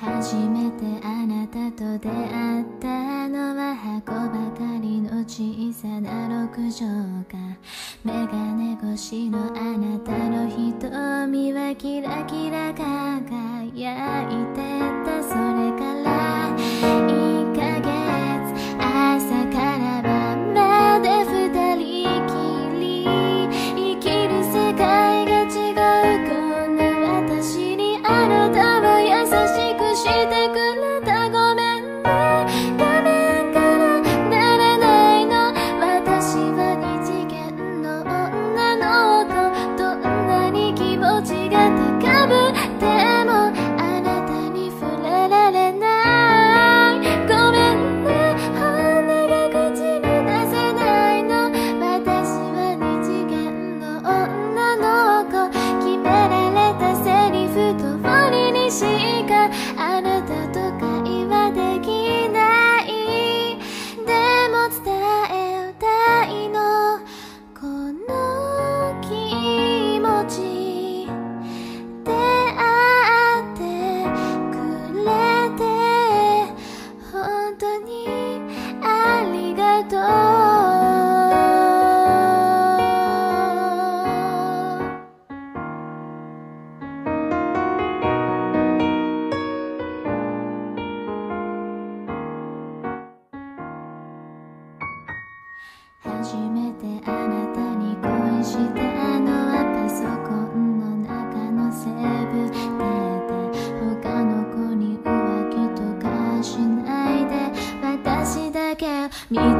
初めてあなたと出会ったのは箱ばかりの小さな6畳かメガネ越しのあなたの瞳はキラキラ輝いてた。それからしかあなたと会話できないでも伝えたいのこの気持ち出会ってくれて本当にありがとう初めてあなたに恋したのはパソコンの中のセーブデータ他の子に浮気とかしないで私だけ見て